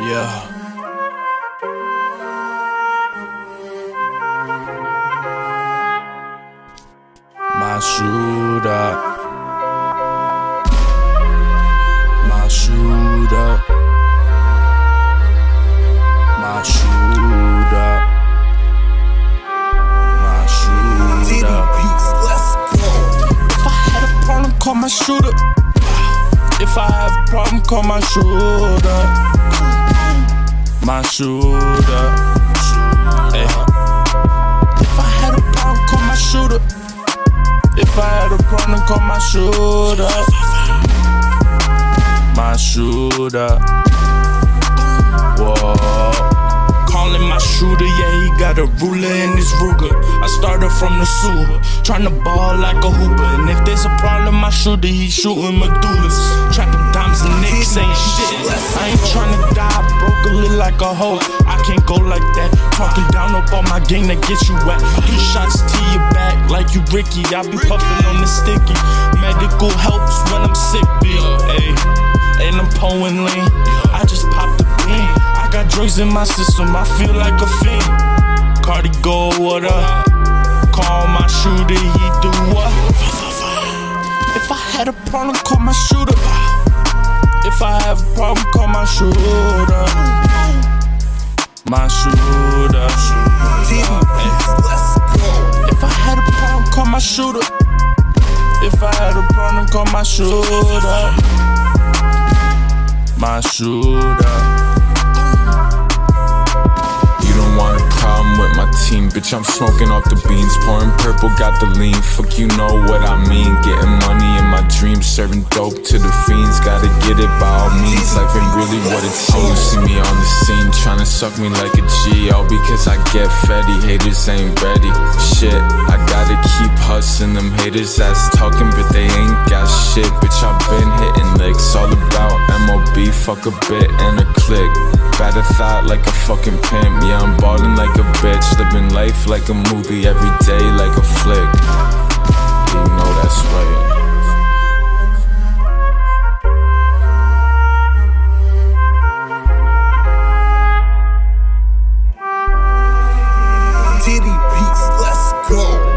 Yeah. My shooter. My shooter. My shooter. My shooter. Let's go. If I had a problem, call my shooter. If I have a problem, call my shooter. My shooter. Ay. If I had a problem, call my shooter. If I had a problem, call my shooter. My shooter. Whoa. Calling my shooter, yeah, he got a ruler in his Ruger. I started from the sewer, trying to ball like a hooper. And if there's a problem, my shooter, he shooting Medulas. Trapping dimes and nicks ain't shit. I ain't trying to die, little like a hoe. I can't go like that. Talking down up on my game that gets you wet. Three shots to your back like you Ricky. I be puffing on the sticky. Medical helps when I'm sick, B. Ayy, and I'm pulling lean. I just popped the bean. I got drugs in my system, I feel like a fiend. Cardi go, what up? Call my shooter, If I have a problem, call my shooter. My shooter. If I had a problem, call my shooter. If I had a problem, call my shooter. My shooter. You don't want a problem with my team, bitch. I'm smoking off the beans, pouring purple, got the lean. Fuck, you know what I mean. Getting money in my dreams, serving dope to the fiends. Gotta get it by all means. Life ain't really what it seems. See me on the scene, trying to suck me like a G. All because I get fetty, haters ain't ready. Shit, I gotta keep hustling. Them haters that's talking, but they ain't got shit. Bitch, I've been hitting licks. All about MOB, fuck a bit and a click. Bad a thought like a fucking pimp. Yeah, I'm ballin' like a bitch. Living life like a movie every day like a flick. go.